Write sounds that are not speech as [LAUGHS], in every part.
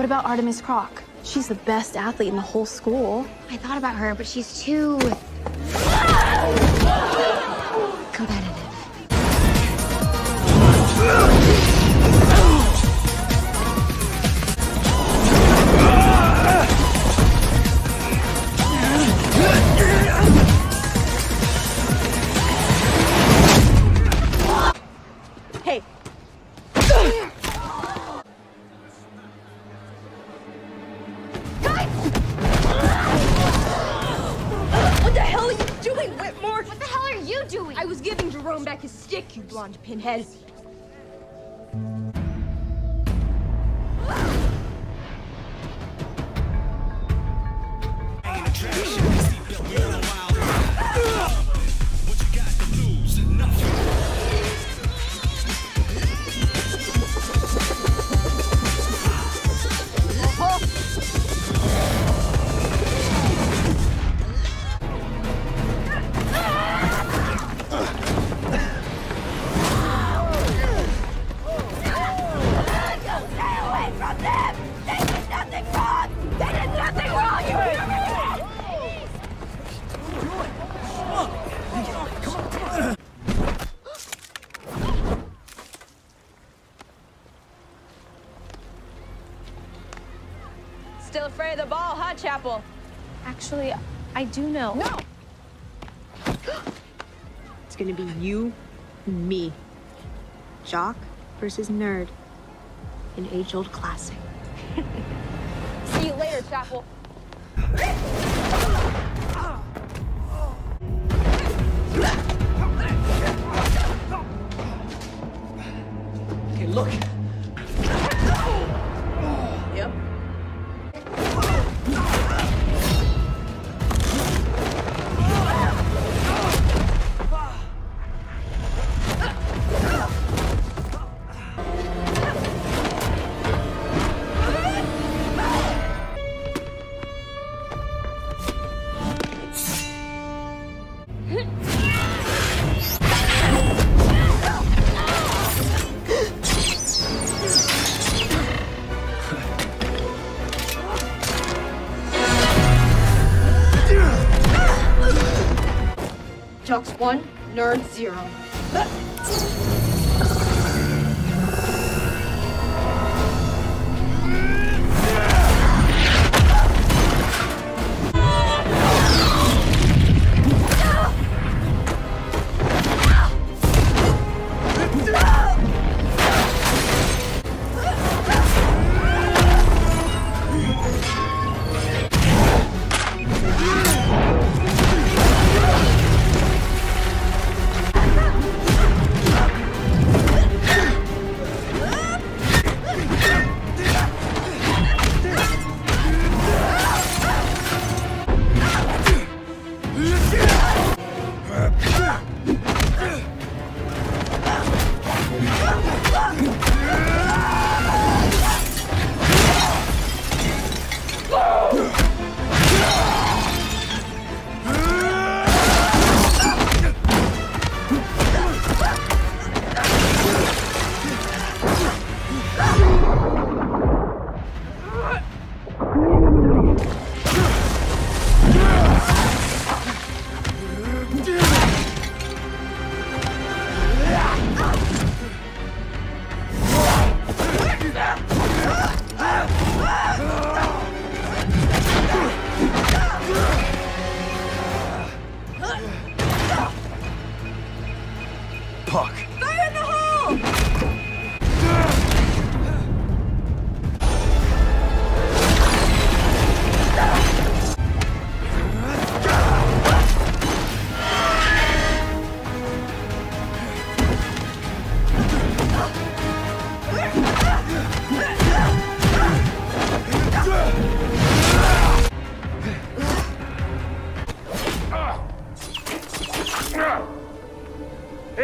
What about Artemis Crock? She's the best athlete in the whole school. I thought about her, but she's too competitive. Blonde pinhead. Still afraid of the ball, huh, Chapel? Actually, I do know. No! [GASPS] It's gonna be you and me. Jock versus nerd. An age-old classic. [LAUGHS] See you later, Chapel. Okay, look. Jux 1, Nerd 0. [LAUGHS]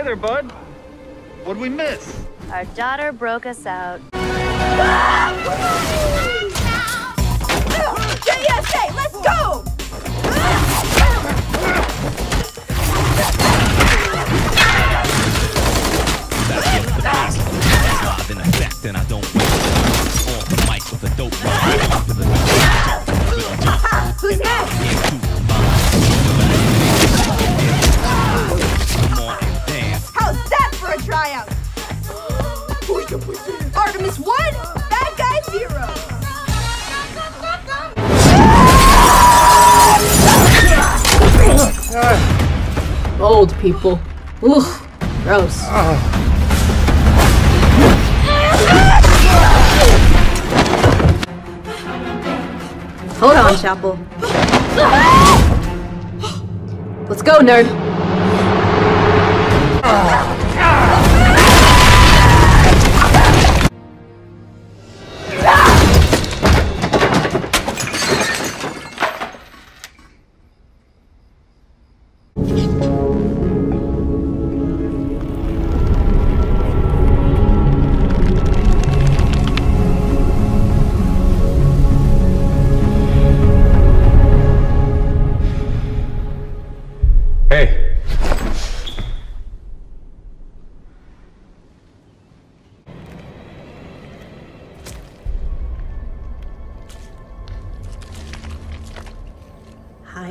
Hey there, bud. What'd we miss? Our daughter broke us out. Ah! [SIGHS] old people. Ugh, gross. Hold on, Chapel. Let's go, nerd.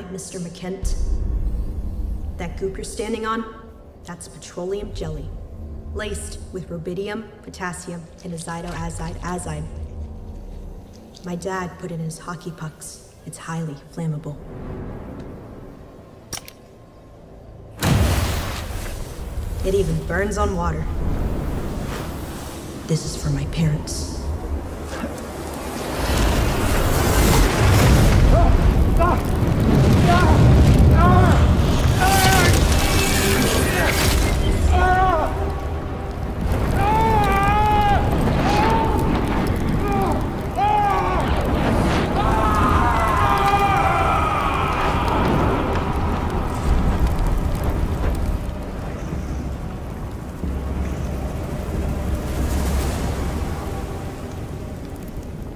Hi, Mr. McKent. That goop you're standing on, that's petroleum jelly. Laced with rubidium, potassium, and azidoazide azide. My dad put in his hockey pucks. It's highly flammable. It even burns on water. This is for my parents.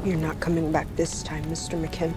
You're not coming back this time, Mr. McKim.